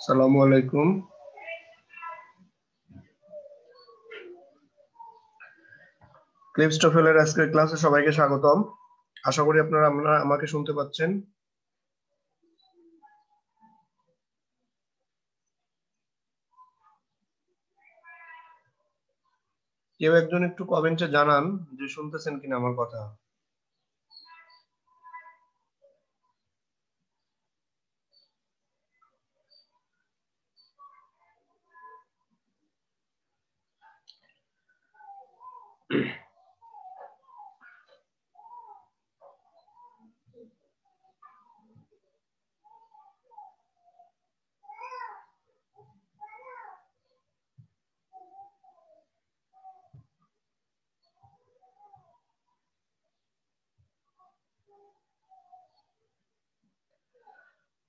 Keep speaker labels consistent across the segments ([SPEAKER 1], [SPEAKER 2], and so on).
[SPEAKER 1] আসসালামু আলাইকুম। ক্লিপস্টোফেলের আজকের ক্লাসে সবাইকে স্বাগতম। আশা করি আপনারা আপনারা আমাকে শুনতে পাচ্ছেন। কেউ একজন একটু কমেন্টে জানান যে শুনতেছেন কিনা আমার কথা।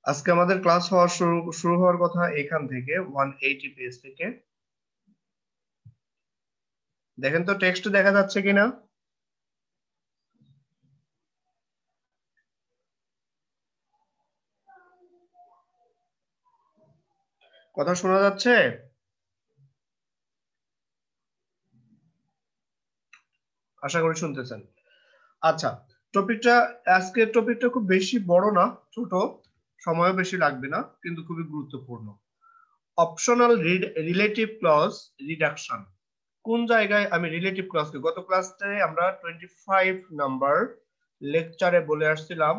[SPEAKER 1] আজকে আমাদের ক্লাস হওয়ার শুরু শুরু হওয়ার কথা এখান থেকে ওয়ান এইটি পেজ থেকে। দেখেন তো টেক্সট দেখা যাচ্ছে কিনা? কথা শোনা যাচ্ছে? আশা করি শুনতেছেন। আচ্ছা টপিকটা আজকের টপিকটা খুব বেশি বড় না, ছোট। সময়ও বেশি লাগবে না, কিন্তু খুবই গুরুত্বপূর্ণ। অপশনাল রিলেটিভ ক্লজ রিডাকশন কোন জায়গায় আমি রিলেটিভ ক্লজকে গত ক্লাসে আমরা টোয়েন্টি ফাইভ নাম্বার লেকচারে বলে আসছিলাম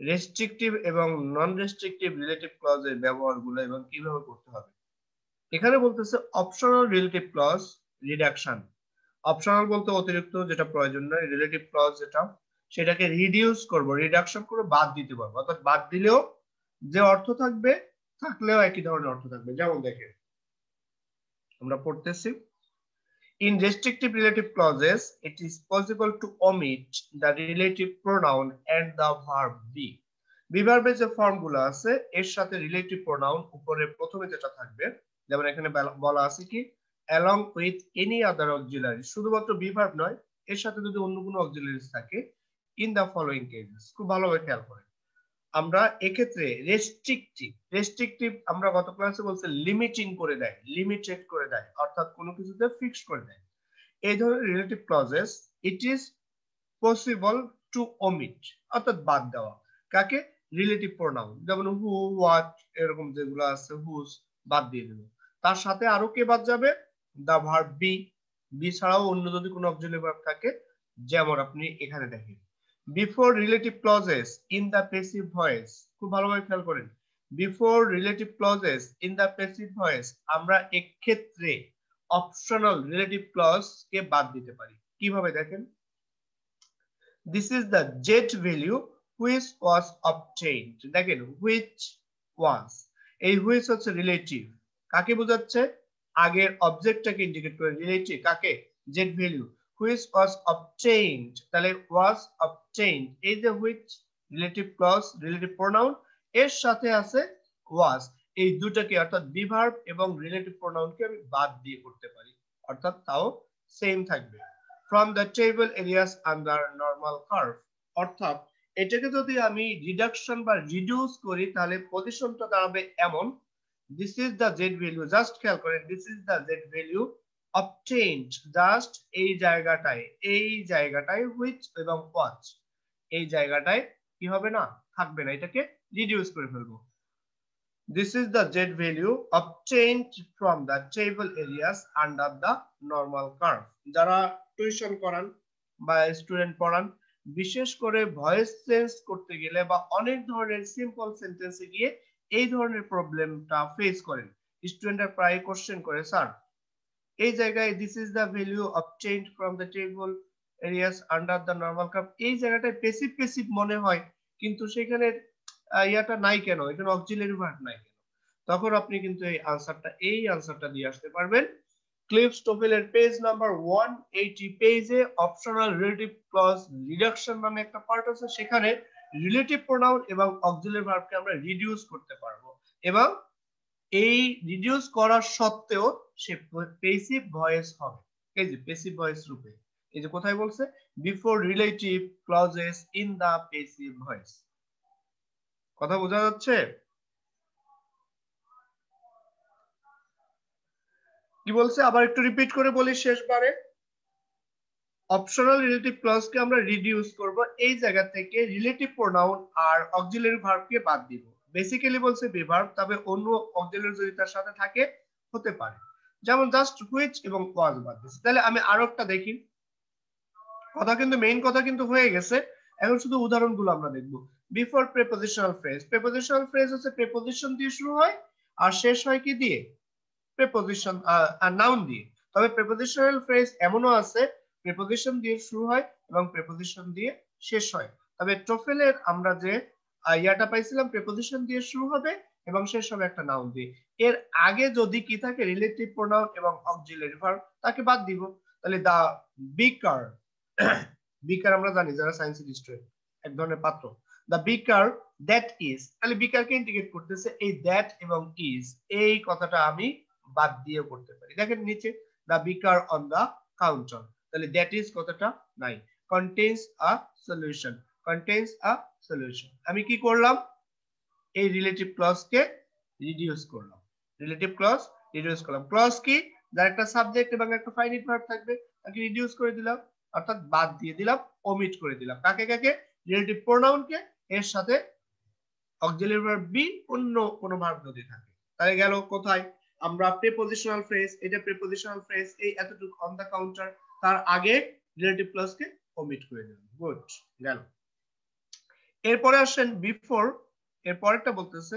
[SPEAKER 1] রেস্ট্রিকটিভ এবং নন রেস্ট্রিকটিভ রিলেটিভ ক্লজের ব্যবহারগুলো এবং কীভাবে করতে হবে। এখানে বলতেছে optional relative clause reduction optional বলতে অতিরিক্ত যেটা প্রয়োজন নয় রিলেটিভ ক্লজ যেটা সেটাকে রিডিউস করব রিডাকশন করে বাদ দিতে পারব অর্থাৎ বাদ দিলেও যে অর্থ থাকবে থাকলেও একই ধরনের অর্থ থাকবে যেমন দেখে আমরা পড়তেছি In restrictive relative clauses, it is possible to omit the relative pronoun and the verb be. বিভার্বের যে ফর্মগুলো আছে এর সাথে রিলেটিভ প্রোনাউন উপরে প্রথমে যেটা থাকবে যেমন এখানে বলা আছে কি along with any other auxiliary শুধুমাত্র বিভার্ব নয় এর সাথে যদি অন্য কোনো অক্সিলারিজ থাকে ইন দা ফলোইং কেসেস খুব ভালোভাবে খেয়াল করেন। আমরা এক্ষেত্রে রেস্ট্রিকটিভ রেস্ট্রিকটিভ আমরা গত ক্লাসে বলছি লিমিটিং করে দেয় লিমিটেড করে দেয়, অর্থাৎ কোনো কিছুতে ফিক্স করে দেয়। এই ধরনের relative clauses it is possible to omit অর্থাৎ বাদ দেওয়া। কাকে? রিলেটিভ প্রোনাউন যেমন হু হোয়াট এরকম যেগুলো আছে হুজ বাদ দিয়ে দিল তার সাথে আরও কে বাদ যাবে? দা ভার্ব বি বি ছাড়াও অন্য যদি কোনো অক্সিলারি ভার্ব থাকে, যেমন আপনি এখানে দেখেন। Before relative clauses in the passive voice খুব ভালোভাবে খেয়াল করেন। Before relative clauses in the passive voice আমরা এক্ষেত্রে অপশনাল রিলেটিভ ক্লজ কে বাদ দিতে পারি। কীভাবে দেখেন? This is the jet value which was obtained দেখেন হুইচ ওয়াজ এই হুইচ হচ্ছে রিলেটিভ কাকে বোঝাচ্ছে? আগের অবজেক্টটাকে ইন্ডিকেট করে। রিলেটিভ কাকে? Z value which was obtained, তাহলে was obtained, এই যে which, relative clause, relative pronoun, এর সাথে আছে was, এই দুটাকে অর্থাৎ বিভার্ব এবং রিলেটিভ প্রোনাউনকে আমি বাদ দিয়ে করতে পারি, অর্থাৎ তাও সেম থাকবে। From the table areas under normal curve অর্থাৎ এটাকে যদি আমি রিডাকশন বা রিডিউস করি, তাহলে পজিশনটা দাঁড়াবে এমন this is the Z value just খেয়াল করেন this is the Z value obtained just এই জায়গাটায় এই জায়গাটায় হুইচ এবং ওয়াচ এই জায়গাটায় কি হবে না? থাকবে না, এটাকে রিডিউস করে ফেলব। This is the Z value obtained from the table areas under the normal curve যারা টিউশন করান বা স্টুডেন্ট পড়ান, বিশেষ করে ভয়েস চেঞ্জ করতে গেলে বা অনেক ধরনের সিম্পল সেন্টেন্সে গিয়ে এই ধরনের প্রবলেমটা ফেস করেন। স্টুডেন্টরা প্রায় কোশ্চেন করে স্যার এই জায়গায় this is the value obtained from the table areas under the normal curve এই জায়গাটায় পেসিভ পেসিভ মনে হয়, কিন্তু সেখানে ইয়াটা নাই কেন? এখানে অক্সিলারি ভার্ব নাই কেন? তখন আপনি কিন্তু এই আনসারটা এই আনসারটা দিয়ে আসতে পারবেন। ক্লিপস টোফেলের পেজ নাম্বার 180 পেজে অপশনাল রিলেটিভ ক্লজ রিডাকশন নামে একটা পার্ট আছে। সেখানে রিলেটিভ প্রোনাউন এবং অক্সিলারি ভার্বকে আমরা রিডিউস করতে পারব। এবং এই রিডিউস করার সত্ত্বেও সে পেসিভ ভয়েস হবে। এই যে পেসিভ ভয়েস রূপে। এই যে কোথায় বলছে? Before relative clauses in the passive voice কথা বোঝা যাচ্ছে? কি বলছে? আবার একটু রিপিট করে বলি শেষবারে। অপশনাল রিলেটিভ ক্লজ কে আমরা রিডিউস করব। এই জায়গা থেকে রিলেটিভ প্রোনাউন আর অক্সিলারি ভার্বকে বাদ দিব। বেসিক্যালি বলছে বিভার্ব তবে অন্য অক্সিলারি যদি তার সাথে থাকে, হতে পারে। যেমন জাস্ট হুইচ এবং ওয়াজ বাদ দিচ্ছে তাহলে আমি আরও একটা দেখি। কথা কিন্তু মেইন কথা কিন্তু হয়ে গেছে। এখন শুধু উদাহরণগুলো আমরা দেখব। Before prepositional phrase prepositional phrase হচ্ছে প্রেপোজিশন দিয়ে শুরু হয়, আর শেষ হয় কি দিয়ে? প্রেপোজিশন আর নাউন দিয়ে। তবে প্রেপোজিশনাল ফ্রেজ এমনও আছে প্রেপোজিশন দিয়ে শুরু হয় এবং প্রেপোজিশন দিয়ে শেষ হয়। তবে টোফেলের আমরা যে ইয়াটা পাইছিলাম প্রেপোজিশন দিয়ে শুরু হবে এবং শেষ হবে একটা নাউন দিয়ে। এর আগে যদি কি থাকে রিলেটিভ প্রোনাউন এবং অক্সিলারি ভার্ব তাকে বাদ দিব। তাহলে দা বিকার বিকার আমরা জানি যারা সায়েন্সের স্টুডেন্ট এক ধরনের পাত্র। দা বিকার দ্যাট ইজ তাহলে বিকারকে ইন্টিগ্রেট করতেছে এই দ্যাট এবং ইজ এই কথাটা আমি বাদ দিয়ে করতে পারি। দেখেন নিচে the beaker on the counter তাহলে দ্যাট ইজ কথাটা নাই। Contains a solution contains a solution আমি কি করলাম? এই রিলেটিভ ক্লজকে রিডিউস করলাম। রিলেটিভ ক্লজ রিডিউস করলাম। ক্লজ কি? যার একটা সাবজেক্ট এবং একটা ফাইনিট ভার্ব থাকবে, তাকে রিডিউস করে দিলাম, অর্থাৎ বাদ দিয়ে দিলাম ওমিট করে দিলাম। কাকে কাকে? রিলেটিভ প্রোনাউনকে এর সাথে অক্সিলারি ভার্ব বি অন্য কোনো ভার্ব যদি থাকে। তাহলে গেল কোথায়? আমরা প্রিপোজিশনাল ফ্রেজ এটা প্রিপোজিশনাল ফ্রেজ এই এতটুকু অন দা কাউন্টার তার আগে রিলেটিভ ক্লজকে ওমিট করে দিলাম। গুড গেল। এরপরে আসেন বিফোর এর পরেরটা বলতেছে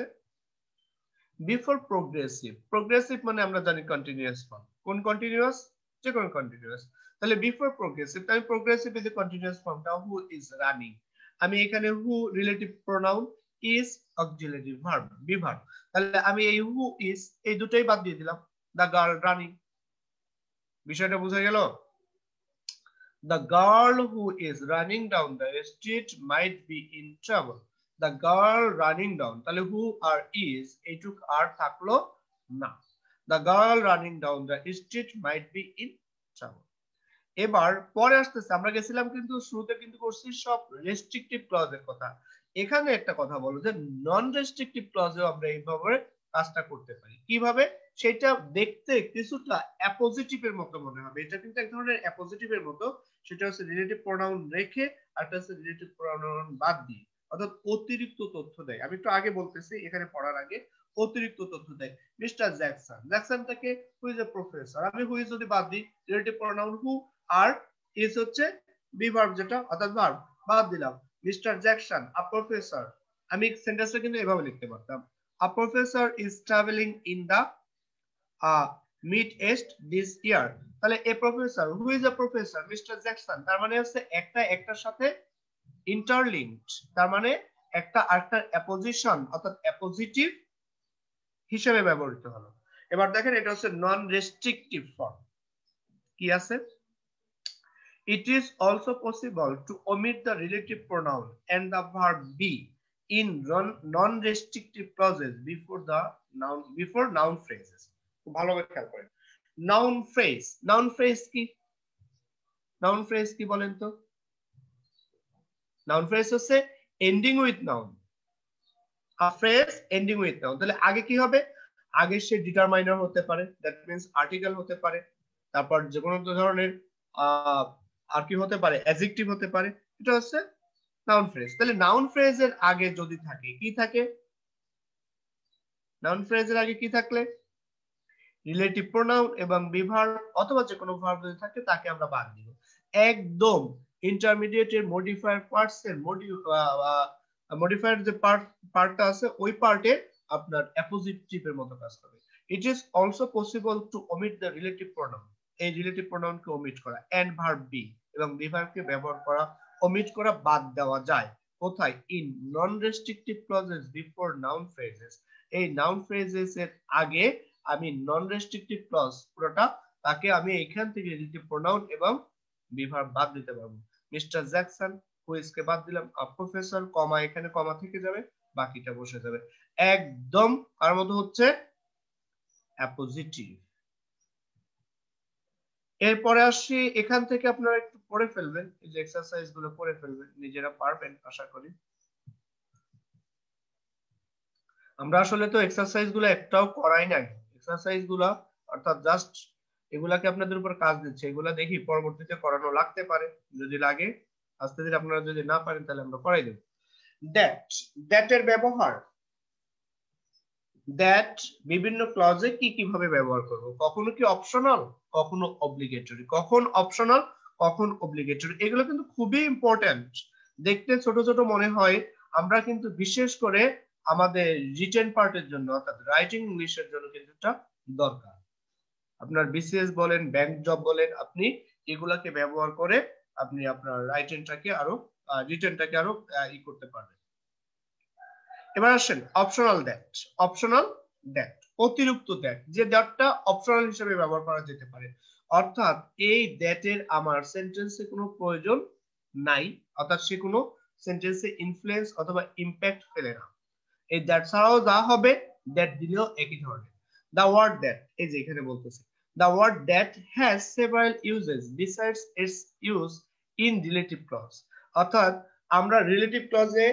[SPEAKER 1] বিফোর প্রোগ্রেসিভ প্রোগ্রেসিভ মানে আমরা জানি কন্টিনিউয়াস ফর্ম কোন কন্টিনিউয়াস যে কোন কন্টিনিউয়াস তাহলে বিফোর প্রোগ্রেসিভ আমি প্রোগ্রেসিভ ইজ কন্টিনিউয়াস ফর্মটা হু ইজ রানিং আমি এখানে who relative pronoun is auxiliary verb be verb তাহলে আমি এই হু ইজ এই দুটোই বাদ দিয়ে দিলাম দা গার্ল রানিং বিষয়টা বোঝা গেল? The girl who is running down the street might be in trouble. The girl running down. তাহলে who আর is এইটুক আর থাকল না The girl running down the street might be in trouble. এবার পরে আসতেছে আমরা গেছিলাম কিন্তু শুরুতে কিন্তু করছি সব রেস্ট্রিকটিভ ক্লজের কথা এখানে একটা কথা বলো যে নন রেস্ট্রিকটিভ ক্লজেও আমরা এইভাবে কাজটা করতে পারি কীভাবে সেটা দেখতে কিছুটা অ্যাপোজিটিভের মতো মনে হবে। এটা কিন্তু এক ধরনের অ্যাপোজিটিভের মতো। সেটা হচ্ছে রিলেটিভ প্রোনাউন রেখে আর একটা হচ্ছে রিলেটিভ প্রোনাউন বাদ দিয়ে। অর্থাৎ অতিরিক্ত তথ্য দেয়। আমি একটু আগে বলতেছি, এখানে পড়ার আগে অতিরিক্ত তথ্য দেয়। Mr Jackson. জ্যাকসনটাকে who is a professor আমি হু ইজ যদি বাদ দিই রিলেটিভ প্রোনাউন হু আর ইজ হচ্ছে বি ভার্ব যেটা, অর্থাৎ ভার্ব বাদ দিলাম। মিস্টার জ্যাকসন আ প্রফেসর আমি সেন্টেন্সটা কিন্তু এভাবে লিখতে পারতাম। A professor is travelling in the midst this year তাহলে a professor who is a professor Mr Jackson তার মানে হচ্ছে একটা, একটার সাথে ইন্টারলিঙ্কড তার মানে একটা, আরেকটার অ্যাপোজিশন অর্থাৎ অ্যাপোজিটিভ হিসেবে ব্যবহৃত হলো। এবার দেখেন এটা হচ্ছে নন রেস্ট্রিকটিভ ফর্ম কি আছে? It is also possible to omit the relative pronoun and the verb be in non-restrictive clauses before the noun, before noun phrases. ভালোভাবে খেয়াল করেন। নাউন ফ্রেজ নাউন ফ্রেজ কি? নাউন ফ্রেজ কি বলেন তো? নাউন ফ্রেজ হচ্ছে ending with noun phrase ending with noun তাহলে আগে কি হবে? আগে সে ডিটারমাইনার হতে পারে দ্যাট মিন্স আর্টিকেল হতে পারে, তারপর যে কোনো ধরনের আর কি হতে পারে অ্যাডজেক্টিভ হতে পারে, এটা হচ্ছে নাউন ফ্রেজ তাহলে নাউন ফ্রেজের আগে যদি থাকে, কি থাকে? নাউন ফ্রেজের আগে কি থাকলে? রিলেটিভ প্রোনাউন এবং বিভার অথবা যে কোনো ভার্ব যদি থাকে, তাকে আমরা বাদ দিব। একদম ইন্টারমিডিয়েট এর মডিফায়ার পার্টস এর মডিফায়ার যে পার্ট পার্টটা আছে, ওই পার্টে আপনার অ্যাপোজিটিভ এর মতো কাজ করবে। It is also possible to omit the relative pronoun এই রিলেটিভ প্রোনাউনকে ওমিট করা এন্ড ভার্ব বি এবং বি ভার্বকে ব্যবহার করা ওমিট করা বাদ দেওয়া যায়। কোথায়? In non restrictive clauses before noun phrases এই নাউন ফ্রেজেস এর আগে আমি নন রেস্ট্রিকটিভ ক্লজ পুরোটা তাকে আমি এখান থেকে রিলেটিভ প্রোনাউন এবং বি ভার্ব বাদ দিতে পারব। মিস্টার জ্যাকসন হুইজকে বাদ দিলাম? প্রফেসর কমা এখানে কমা থেকে যাবে, বাকিটা বসে যাবে। একদম কার মতো হচ্ছে? অ্যাপোজিটিভ এরপরে আসছি, এখান থেকে আপনারা একটু পড়ে ফেলবেন, এই যে এক্সারসাইজগুলো পড়ে ফেলবেন, নিজেরা পারবেন, আশা করি। আমরা আসলে তো এক্সারসাইজগুলো একটাও করাই নাই। এক্সারসাইজগুলো, অর্থাৎ জাস্ট এগুলাকে আপনাদের উপর কাজ দিচ্ছে, এগুলা দেখি পরবর্তীতে করানো লাগতে পারে। যদি লাগে, আস্তে ধীরে আপনারা যদি না পারেন, তাহলে আমরা করাই দেব। দ্যাট দ্যাটের ব্যবহার। দ্যাট বিভিন্ন ক্লজে কি কীভাবে ব্যবহার করব? কখনো কি অপশনাল কখনো অব্লিগেটরি কখন অপশনাল কখন অব্লিগেটরি এগুলো কিন্তু খুবই ইম্পর্টেন্ট দেখতে ছোট ছোট মনে হয়, আমরা কিন্তু বিশেষ করে আমাদের রিটেন পার্টের জন্য, অর্থাৎ রাইটিং ইংলিশের জন্য কিন্তু দরকার। আপনার বিসিএস বলেন ব্যাংক জব বলেন, আপনি এগুলাকে ব্যবহার করে আপনি আপনার রাইটেনটাকে আরও রিটেনটাকে আরও ই করতে পারবেন। এবার আসেন অপশনাল দ্যাট অপশনাল দ্যাট অতিরিক্ত দ্যাট যে দ্যাটটা অপশনাল হিসেবে ব্যবহার করা যেতে পারে। অর্থাৎ এই দ্যাটের আমার সেন্টেন্সে কোনো প্রয়োজন নাই, অর্থাৎ সে কোনো সেন্টেন্সে ইনফ্লুয়েন্স অথবা ইম্প্যাক্ট ফেলে না। এই দ্যাট ছাড়াও যা হবে দ্যাট দিলেও একই ধরনের। দ্য ওয়ার্ড দ্যাট এই যে এখানে বলতেছে। The word that has several uses besides its use in relative clause অর্থাৎ আমরা রিলেটিভ ক্লজে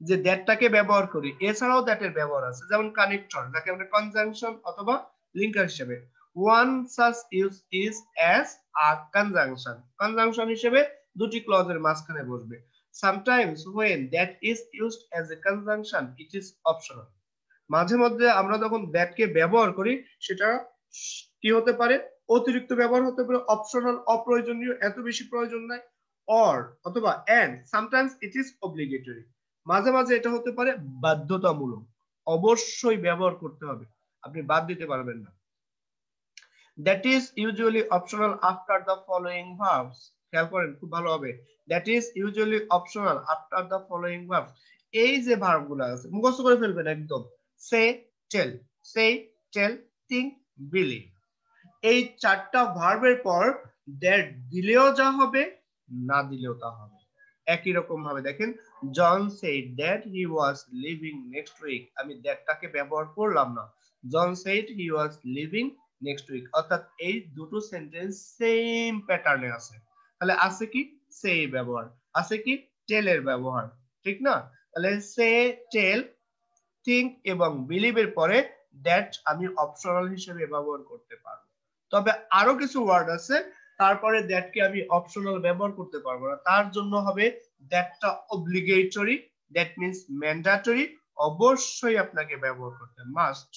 [SPEAKER 1] যে দ্যাটটাকে ব্যবহার করি, এছাড়াও দ্যাটের ব্যবহার আছে। যেমন কানেক্টর যাকে আমরা কনজাংশন অথবা লিঙ্কার হিসেবে one such use is as a conjunction conjunction হিসেবে দুটি ক্লজের মাঝখানে বসবে। Sometimes when that is used as a conjunction it is optional মাঝে মধ্যে আমরা যখন দ্যাটকে ব্যবহার করি, সেটা কি হতে পারে? অতিরিক্ত ব্যবহার হতে পারে অপশনাল অপ্রয়োজনীয়, এত বেশি প্রয়োজন নাই অর অথবা and sometimes it is obligatory মাঝে মাঝে এটা হতে পারে বাধ্যতামূলক, অবশ্যই ব্যবহার করতে হবে, আপনি বাদ দিতে পারবেন না। That is usually optional after the following verbs খেয়াল করেন, খুব ভালো হবে। That is usually optional after the following verbs এই যে ভার্বগুলো আছে, মুখস্থ করে ফেলবেন একদম। Say tell say tell think believe এই চারটা ভার্বের পর দ্যাট দিলেও যা হবে, না দিলেও তা হবে। একই রকম ভাবে দেখেন John said that he was leaving next week আমি দ্যাটটাকে ব্যবহার করলাম না। John said he was leaving next week অর্থাৎ এই দুটো সেন্টেন্স সেম প্যাটার্নে আছে। তাহলে আছে কি? সে ব্যবহার। আছে কি? টেলের ব্যবহার। ঠিক না? তাহলে সে টেল থিঙ্ক এবং বিলিভের পরে দ্যাট আমি অপশনাল হিসেবে ব্যবহার করতে পারব। তবে আরও কিছু ওয়ার্ড আছে, তারপরে দ্যাটকে আমি অপশনাল ব্যবহার করতে পারব না। তার জন্য হবে দ্যাটটা অব্লিগেটরি দ্যাট মিন্স ম্যান্ডাটরি অবশ্যই আপনাকে ব্যবহার করতে মাস্ট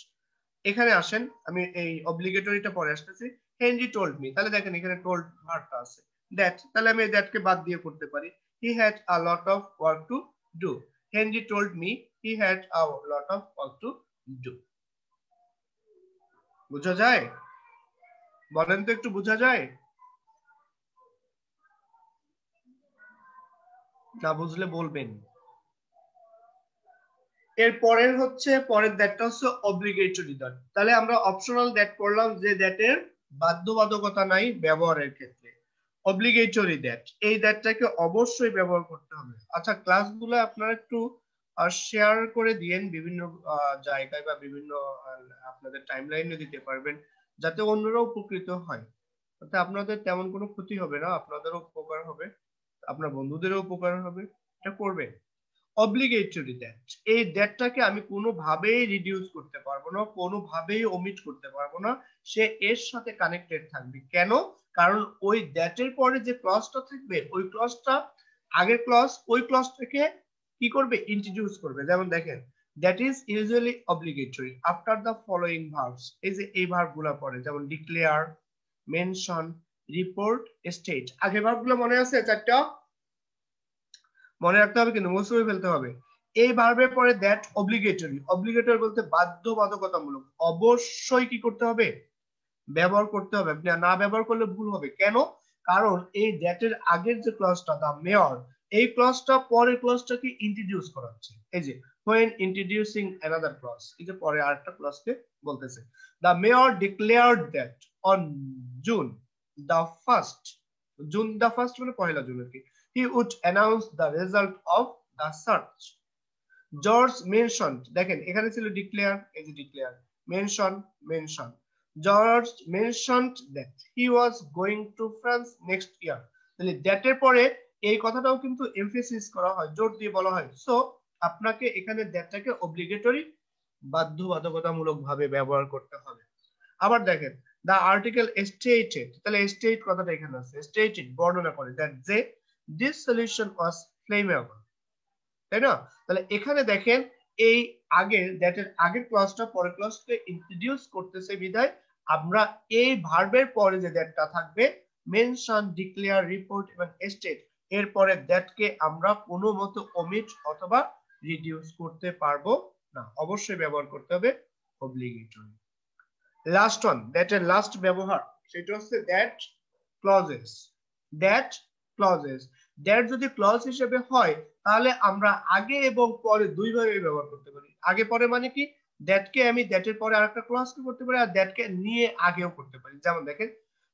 [SPEAKER 1] এখানে আসেন, আমি এই অব্লিগেটরিটা পরে আসতেছি। হেনরি টোল্ড মি তাহলে দেখেন এখানে টোল্ড ভার্বটা আছে। দ্যাট তাহলে আমি দ্যাটকে বাদ দিয়ে করতে পারি। He had a lot of work to do Henry told me he had a lot of work to do বুঝা যায়? বলেন তো একটু, বোঝা যায়? না বুঝলে বলবেন। এর পরের হচ্ছে, পরের দ্যাটটা হচ্ছে অব্লিগেটরি দ্যাট তাহলে আমরা অপশনাল দ্যাট করলাম যে দ্যাটের বাধ্যবাধকতা নাই ব্যবহারের ক্ষেত্রে। অব্লিগেটরি দ্যাট এই দ্যাটটাকে অবশ্যই ব্যবহার করতে হবে। আচ্ছা ক্লাসগুলো আপনারা একটু শেয়ার করে দিয়েন বিভিন্ন জায়গায় বা বিভিন্ন আপনাদের টাইমলাইনে দিতে পারবেন, যাতে অন্যরা উপকৃত হয়। তাতে আপনাদের তেমন কোনো ক্ষতি হবে না, আপনাদেরও উপকার হবে, আপনার বন্ধুদেরও উপকার হবে, এটা করবেন। অব্লিগেটরি দ্যাট এই দ্যাটটাকে আমি কোনোভাবেই রিডিউস করতে পারব না, কোনোভাবেই ওমিট করতে পারব না। সে এর সাথে কানেক্টেড থাকবে। কেন? কারণ ওই দ্যাটের পরে যে ক্লসটা থাকবে, ওই ক্লসটা আগের ক্লস ওই ক্লসটাকে কি করবে? ইন্ট্রোডিউস করবে। যেমন দেখেন that is usually obligatory after the following verbs এই যে এই ভার্বগুলো পড়ে যেমন ডিক্লেয়ার মেনশন রিপোর্ট স্টেট আগে ভার্বগুলো মনে আছে? চারটা? মনে রাখতে হবে কিন্তু মুখস্থ করে ফেলতে হবে। এই ভার্বের পরে দ্যাট অব্লিগেটরি অব্লিগেটরি বলতে বাধ্যবাধকতামূলক। অবশ্যই কি করতে হবে? ব্যবহার করতে হবে। না ব্যবহার করলে ভুল হবে। কেন? কারণ এই দ্যাটের আগের যে ক্লসটা দা মেয়র এই ক্লসটা পরের ক্লসটাকে ইন্ট্রোডিউস করাচ্ছে। এই যে, when introducing another clause, এই যে পরে আরেকটা ক্লসকে বলতেছে। The mayor declared that on June the first June the first মানে পহেলা জুন আর কি he would announce the result of the search. George mention দেখেন, এখানে ছিল ডিক্লেয়ার এই যে declare mention mention George mentioned that he was going to France next year তাহলে দ্যাটের পরে এই কথাটাও কিন্তু এমফেসিস করা হয়, জোর দিয়ে বলা হয়। সো আপনাকে এখানে দ্যাটটাকে অব্লিগেটরি বাধ্যবাধকতামূলক ভাবে ব্যবহার করতে হবে। আবার দেখেন দ্য আর্টিকেল স্টেটেড তাহলে স্টেট কথাটা এখানে আছে স্টেটেড বর্ণনা করে দ্যাট যে দিস সলিউশন ওয়াজ ফ্লেমেবল তাই না? তাহলে এখানে দেখেন, এই আগের দ্যাটের আগের ক্লাসটা পরের ক্লাসকে ইন্ট্রোডিউস করতেছে বিধায় আমরা এই ভার্বের পরে যে দ্যাটটা থাকবে মেনশন ডিক্লেয়ার রিপোর্ট এবং স্টেট এরপরে দ্যাটকে আমরা কোনো মতো ওমিট অথবা রিডিউস করতে পারব না। অবশ্যই ব্যবহার করতে হবে অব্লিগেটরি লাস্ট ওয়ান দ্যাটের লাস্ট ব্যবহার, সেটা হচ্ছে that clauses that clauses that যদি ক্লজ হিসেবে হয়, তাহলে আমরা আগে এবং পরে দুইভাবে ব্যবহার করতে পারি। আগে পরে মানে কি? দ্যাটকে আমি দ্যাটের পরে আরেকটা ক্লজকে করতে পারি আর দ্যাটকে নিয়ে আগেও করতে পারি। যেমন দেখেন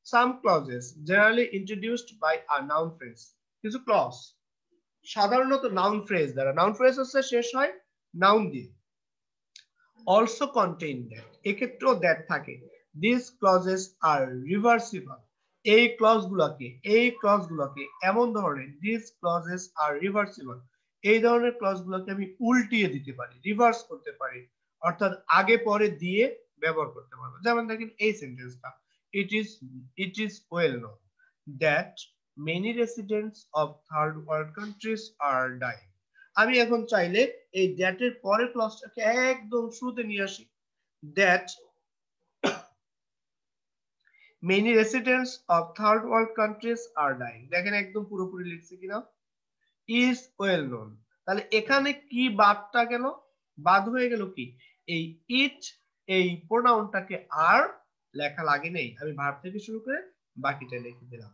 [SPEAKER 1] some clauses generally introduced by a noun phrase কিছু ক্লজ সাধারণত নাউন ফ্রেজ দ্বারা। নাউন ফ্রেজ হচ্ছে শেষ হয় নাউন দিয়ে। অলসো কন্টেইন দ্যাট এক্ষেত্রেও দ্যাট থাকে। দিস ক্লজেস আর রিভার্সিবল এই ক্লজ গুলাকে, এই ক্লজ গুলাকে, এমন ধরনের দিস ক্লজেস আর রিভার্সিবল এই ধরনের ক্লজ গুলোকে আমি উল্টিয়ে দিতে পারি রিভার্স করতে পারি, অর্থাৎ আগে পরে দিয়ে ব্যবহার করতে পারব। যেমন দেখেন এই সেন্টেন্সটা it is it is well known that many residents of third world countries are dying আমি এখন চাইলে এই দ্যাটের পরের ক্লজটাকে একদম শুরুতে নিয়ে আসি। That many residents of third world countries are dying দেখেন একদম পুরোপুরি লিখছি কিনা? ইজ ওয়েল নোন তাহলে এখানে কি বাদটা গেল? বাদ হয়ে গেল কি? এই ইট এই প্রোনাউনটাকে আর লেখা লাগে নেই। আমি ভার্ব থেকে শুরু করে বাকিটা লিখে দিলাম।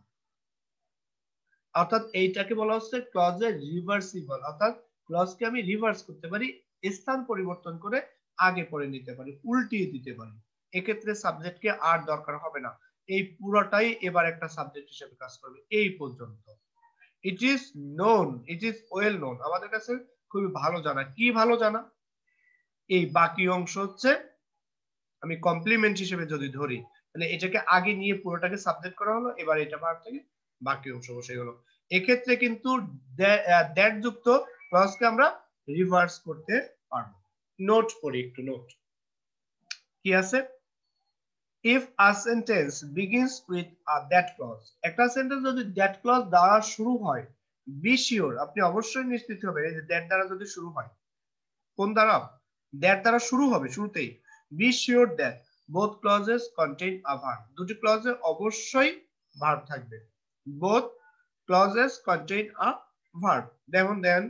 [SPEAKER 1] অর্থাৎ এইটাকে বলা হচ্ছে ক্লজের রিভার্সিবল অর্থাৎ ক্লজকে আমি রিভার্স করতে পারি, স্থান পরিবর্তন করে আগে পরে নিতে পারি, উল্টিয়ে দিতে পারি। এক্ষেত্রে সাবজেক্টকে আর দরকার হবে না। এই পুরোটাই এবার একটা সাবজেক্ট হিসেবে কাজ করবে, এই পর্যন্ত। It is known it is well known আমাদের কাছে খুবই ভালো জানা। কি ভালো জানা? এই বাকি অংশ হচ্ছে, আমি কমপ্লিমেন্ট হিসেবে যদি ধরি, তাহলে এটাকে আগে নিয়ে পুরোটাকে সাবজেক্ট করা হলো, এবার এটা ভার্ব থেকে বাকি অংশ বসে গেল এক্ষেত্রে কিন্তু দ্যাট যুক্ত ক্লজকে আমরা রিভার্স করতে পারব। নোট করি একটু নোট কি আছে? If a sentence begins with a that clause একটা সেন্টেন্স যদি দ্যাট ক্লজ দ্বারা শুরু হয় বি শিওর আপনি অবশ্যই নিশ্চিত হবেন এই যে দ্যাট দ্বারা যদি শুরু হয়। কোন দ্বারা? দ্যাট দ্বারা শুরু হবে শুরুতেই। Be sure that both clauses contain a verb দুটি ক্লজে অবশ্যই ভার্ব থাকবে। Both clauses contain a verb যেমন then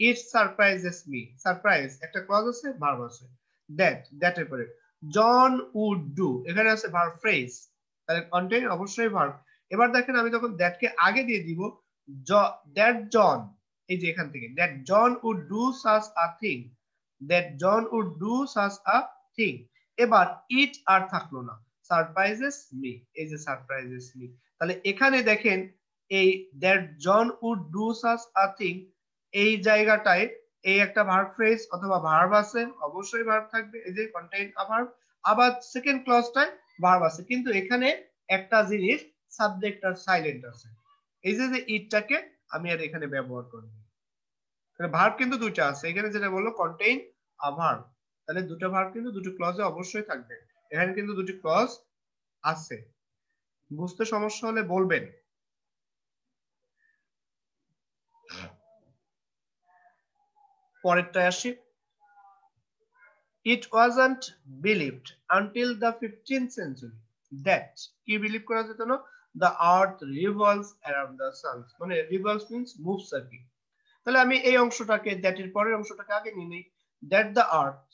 [SPEAKER 1] it surprises me surprise একটা ক্লজ আছে ভার্ব আছে। দ্যাট দ্যাটের পরে। জন উড ডু এখানে আছে ভার্ব ফ্রেজ তাহলে কন্টেইন অবশ্যই ভার্ব এবার দেখেন আমি যখন দ্যাটকে আগে দিয়ে দিব দ্যাট জন এই যে এখান থেকে that John would do such a thing that John would do such a thing এবার ইট আর থাকল না। সারপ্রাইজেস মি এই যে সারপ্রাইজেস মি তাহলে এখানে দেখেন, এই that John would do such a thing এই জায়গাটায় এই একটা ভার্ব ফ্রেজ অথবা ভার্ব আছে, অবশ্যই ভার্ব থাকবে, এই যে কন্টেইন আ ভার্ব আবার সেকেন্ড ক্লজটায় ভার্ব আছে, কিন্তু এখানে একটা জিনিস সাবজেক্ট আর সাইলেন্ট আছে। এই যে যে ইটটাকে আমি আর এখানে ব্যবহার করব তাহলে ভার্ব কিন্তু দুইটা আছে, এখানে যেটা বলল কন্টেইন আ ভার্ব তাহলে দুটো ভার্ব কিন্তু দুটো ক্লজে অবশ্যই থাকবে। এখানে কিন্তু দুটি ক্লজ আছে। বুঝতে সমস্যা হলে বলবেন। পরেরটায় আসি। It wasn't believed until the fifteen century that কি বিলিভ করা যেত না? The earth revolves around the sun মানে রিভলভস মিন্স মুভস আর কি। তাহলে আমি এই অংশটাকে দ্যাট এর পরের অংশটাকে আগে নিয়ে নেই। দ্যাট দ্য আর্থ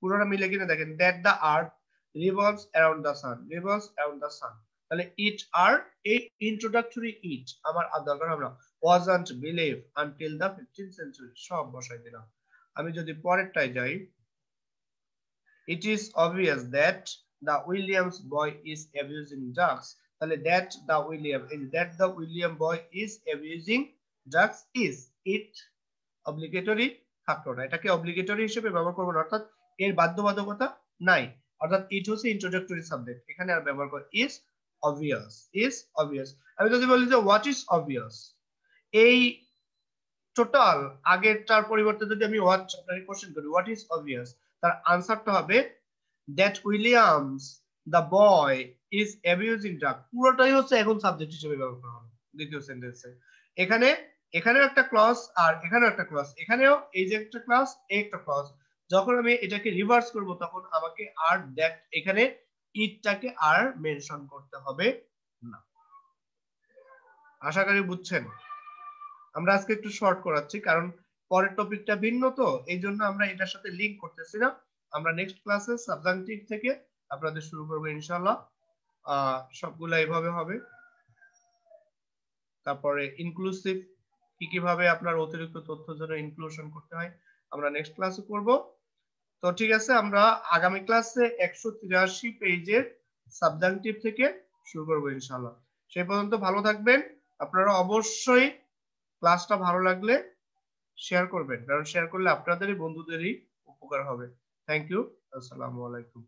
[SPEAKER 1] পুরোটা মিলে কিনা দেখেন that the earth revolves around the sun revolves around the sun তাহলে ইট আর এই ইন্ট্রোডাক্টরি ইট আমার দরকার হবে না। Wasn't believed until the 15th century সব বসাই দিলাম আমি যদি পরেরটায় যাই it is obvious that the Williams boy is abusing drugs তাহলে that the William is that the William boy is abusing drugs is it obligatory থাকল না এটাকে obligatory হিসেবে ব্যবহার করব না অর্থাৎ এর বাধ্যবাধকতা নাই অর্থাৎ ইট হচ্ছে ইন্ট্রোডাক্টরি সাবজেক্ট এখানে আর ব্যবহার করে is obvious is obvious আমি যদি বলি যে what is obvious এই টোটাল আগেরটার পরিবর্তে যদি আমি হোয়াট আপনাকে কোশ্চেন করি হোয়াট ইজ অবভিয়াস তার আনসারটা হবে that Williams the boy is abusing drug পুরোটাই হচ্ছে এখন সাবজেক্ট হিসেবে ব্যবহার করা হবে দ্বিতীয় সেন্টেন্সে এখানে, এখানেও একটা ক্লজ আর এখানেও একটা ক্লজ এখানেও এই যে একটা ক্লজ এই একটা ক্লজ যখন আমি এটাকে রিভার্স করব, তখন আমাকে আর দ্যাট এখানে ইটটাকে আর মেনশন করতে হবে না। আশা করি বুঝছেন? আমরা আজকে একটু শর্ট করাচ্ছি, কারণ পরের টপিকটা ভিন্ন তো, এই জন্য আমরা এটার সাথে লিংক করতেছি না। আমরা নেক্সট ক্লাসে সাবজেক্টিভ থেকে আপনাদের শুরু করব ইনশাল্লাহ সবগুলা এইভাবে হবে। তারপরে ইনক্লুসিভ কি কীভাবে আপনার অতিরিক্ত তথ্য জন্য ইনক্লুশন করতে হয়, আমরা নেক্সট ক্লাসে করব। তো ঠিক আছে, আমরা আগামী ক্লাসে একশো তিরাশি পেজের সাবজেক্টিভ থেকে শুরু করব ইনশাল্লাহ সেই পর্যন্ত ভালো থাকবেন। আপনারা অবশ্যই ক্লাসটা ভালো লাগলে শেয়ার করবেন। কারণ শেয়ার করলে আপনাদেরই, বন্ধুদেরই উপকার হবে। থ্যাংক ইউ আসসালামু আলাইকুম।